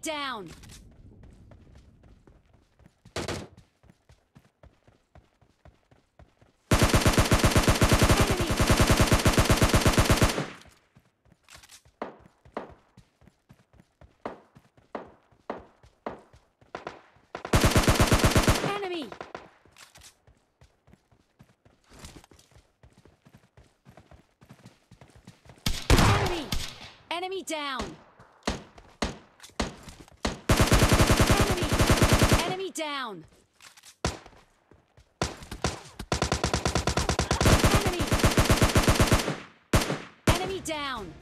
Down! Enemy down! Enemy! Enemy down! Enemy! Enemy down!